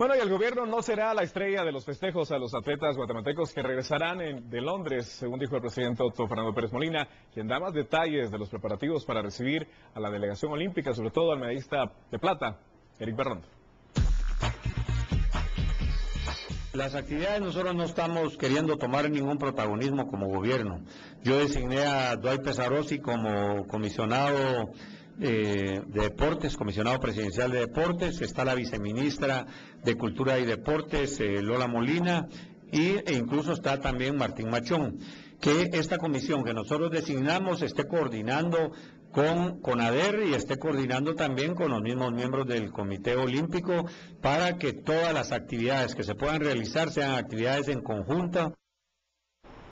Bueno, y el gobierno no será la estrella de los festejos a los atletas guatemaltecos que regresarán de Londres, según dijo el presidente Otto Fernando Pérez Molina, quien da más detalles de los preparativos para recibir a la delegación olímpica, sobre todo al medallista de plata, Eric Berrón. Las actividades nosotros no estamos queriendo tomar ningún protagonismo como gobierno. Yo designé a Dwight Pesarosi como comisionado eh, de Deportes, comisionado presidencial de Deportes, está la viceministra de Cultura y Deportes, eh, Lola Molina, y, e incluso está también Martín Machón. Que esta comisión que nosotros designamos esté coordinando con CONADER y esté coordinando también con los mismos miembros del Comité Olímpico para que todas las actividades que se puedan realizar sean actividades en conjunto